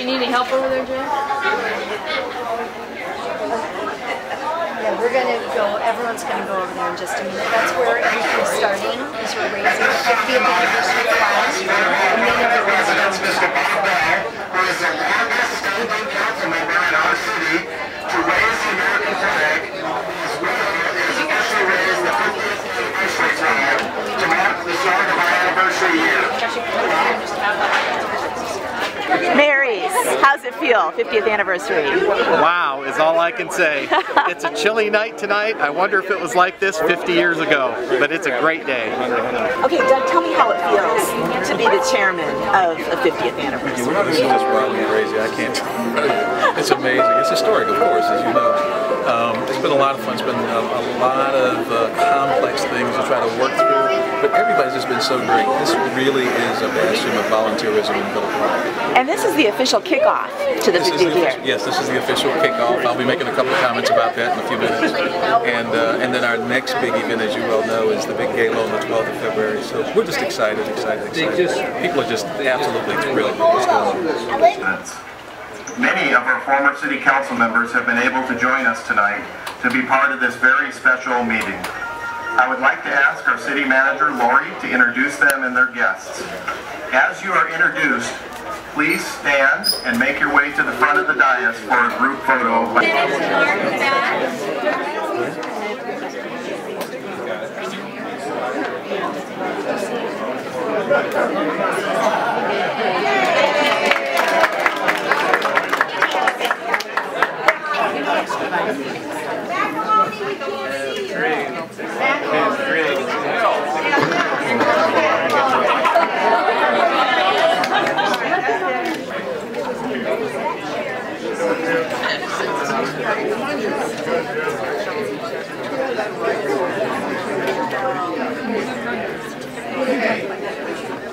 need any help over there, Jay? Yeah, we're gonna go, everyone's gonna go over there in just a minute. That's where everything's starting, is we're raising the 50th anniversary flag. And then everyone's going to Mr. Bob Bell, who is the longest standing council member in our city to raise the American flag, as well as officially raise the 50th anniversary flag to mark the start of our anniversary year. Marys, how's it feel? 50th anniversary. Wow is all I can say. It's a chilly night tonight. I wonder if it was like this 50 years ago, but it's a great day. Okay, Doug, tell me how it feels to be the chairman of the 50th anniversary. This is just wild and crazy. I can't. It's amazing. It's historic, of course, as you know. Um, it's been a lot of fun. It's been a, a lot of uh, complex things to try to work through, but everybody's just been so great. This really is a bastion of volunteerism in Philip And this is the official kickoff to the This is 50th the, year. yes, this is the official kickoff. I'll be making a couple of comments about that in a few minutes. And uh, and then our next big event, as you well know, is the big gala on the 12th of February. So we're just excited, excited, excited. People are just absolutely thrilled with what's going on. Many of our former city council members have been able to join us tonight to be part of this very special meeting. I would like to ask our city manager, Lori, to introduce them and their guests. As you are introduced, please stand and make your way to the front of the dais for a group photo.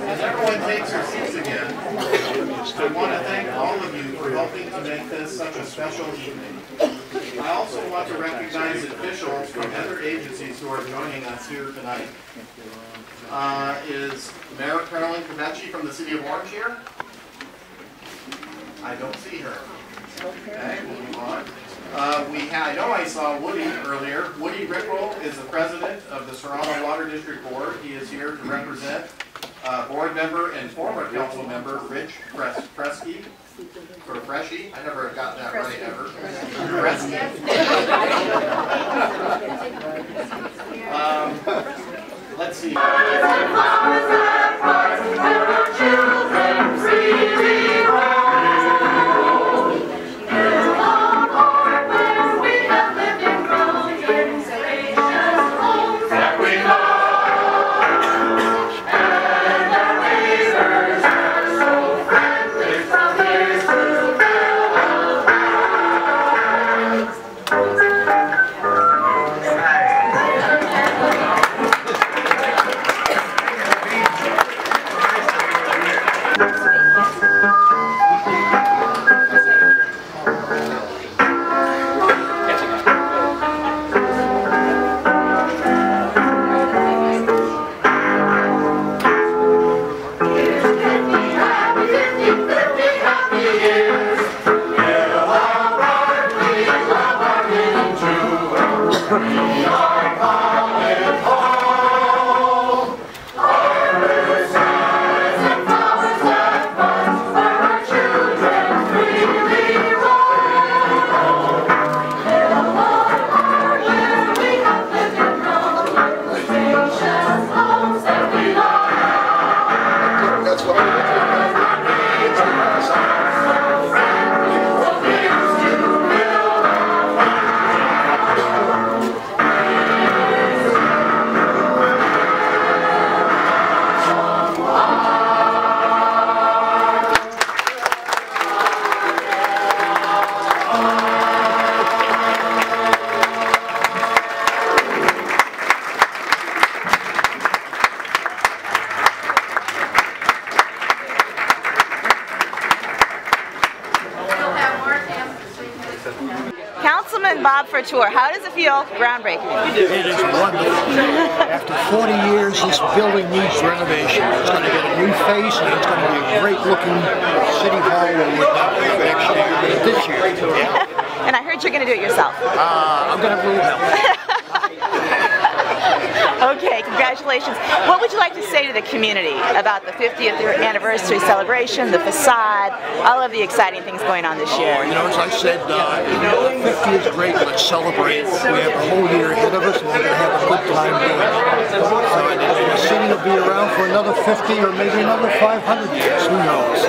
As everyone takes their seats again, I want to thank all of you for helping to make this such a special. I also want to recognize officials from other agencies who are joining us here tonight. Uh, Is Mayor Carolyn Cavecche from the city of Orange here? I don't see her. Okay, we'll move on. Uh, We had, I know I saw Woody earlier. Woody Rickrell is the president of the Serrano Water District Board. He is here to represent uh, board member and former council member Rich Pres- Presky, or Freshy, I never got that right Councilman a tour. how does it feel? Groundbreaking. It is wonderful. After 40 years, this building needs renovation. It's going to get a new face, and it's going to be a great looking city hall when we're done with it next year. This year, yeah. And I heard you're going to do it yourself. Uh, I'm going to have a little help. Okay, congratulations. What would you like to say to the community about the 50th anniversary celebration, the facade, all of the exciting things going on this year? Oh, you know, as I said, uh, you know, 50 is great. Let's celebrate. We have a whole year ahead of us, and we're going to have a good time doing it. So, the city will be around for another 50 or maybe another 500 years. Who knows?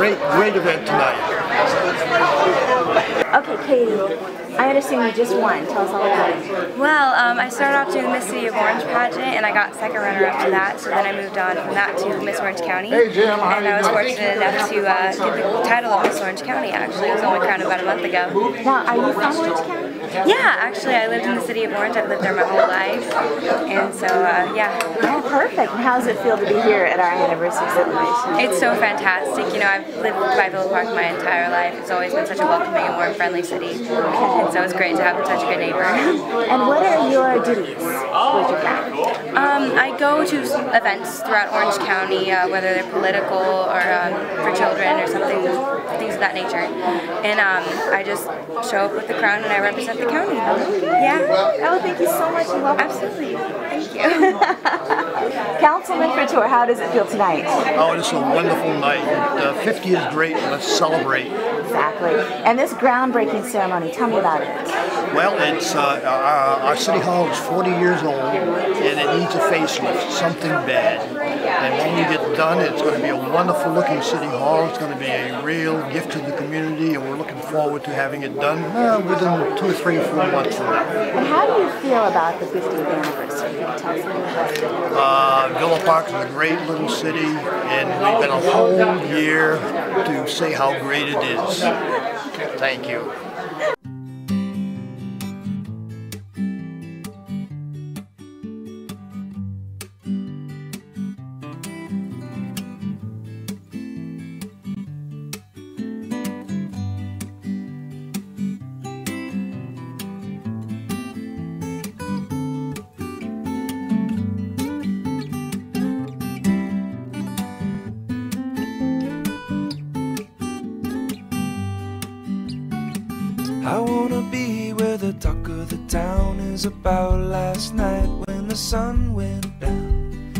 Great, great event tonight. Okay, Katie. I understand you just won. Tell us all about it. Well, um, I started off doing the Miss City of Orange pageant, and I got second runner-up to that. So then I moved on from that to Miss Orange County. Hey, Jim, how and I was fortunate enough to uh, get the title of Miss Orange County. Actually, it was only crowned about a month ago. Now, are you from Orange County? Yeah, actually, I lived in the city of Orange. I've lived there my whole life, and so uh, yeah. Oh, perfect. And how does it feel to be here at our anniversary celebration? It's so fantastic. You know, I've lived by Villa Park my entire life. It's always been such a welcoming and warm, friendly city, and so it's great to have such a good neighbor. And what are your duties with your family? Um, I go to events throughout Orange County, uh, whether they're political or um, for children or something, things of that nature. And um, I just show up with the crown and I represent the county. Yeah. Oh, thank you so much. Absolutely. Thank you. Councilman Frittour, how does it feel tonight? Oh, it's a wonderful night. Uh, 50 is great. Let's celebrate. Exactly. And this groundbreaking ceremony, tell me about it. Well, it's uh, our, our city hall is 40 years old, and it needs a facelift, something bad. And when we get done, it's going to be a wonderful looking city hall. It's going to be a real gift to the community, and we're looking forward to having it done uh, within two or three, or four months from now. And how do you feel about the 50th anniversary? Can you tell us a little about? Uh, Villa Park is a great little city, and we've been a whole year to say how great it is. Thank you. I wanna be where the talk of the town is about last night when the sun went down.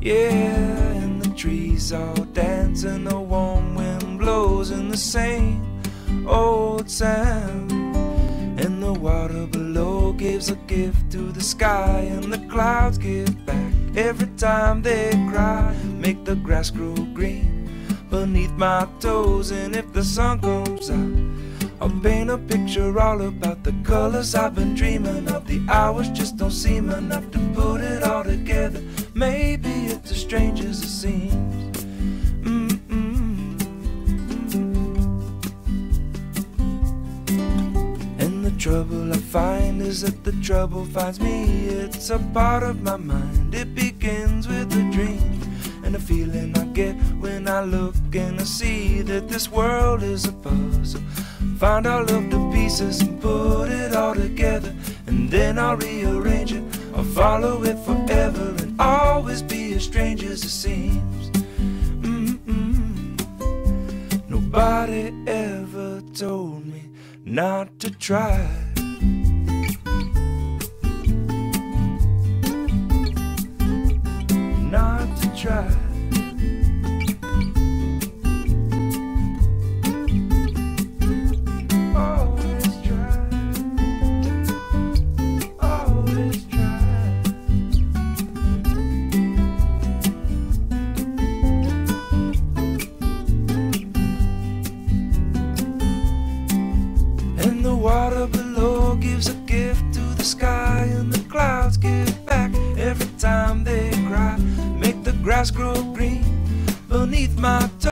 Yeah, and the trees all dance and the warm wind blows in the same old sound. And the water below gives a gift to the sky, and the clouds give back every time they cry. Make the grass grow green beneath my toes, and if the sun comes out. I'll paint a picture all about the colors I've been dreaming of. The hours just don't seem enough to put it all together. Maybe it's as strange as it seems. Mm-hmm. And the trouble I find is that the trouble finds me. It's a part of my mind. It begins with a dream and a feeling I get when I look and I see that this world is a puzzle. Find all of the pieces and put it all together, and then I'll rearrange it. I'll follow it forever and always be as strange as it seems. Mm-mm. Nobody ever told me not to try. Not to try.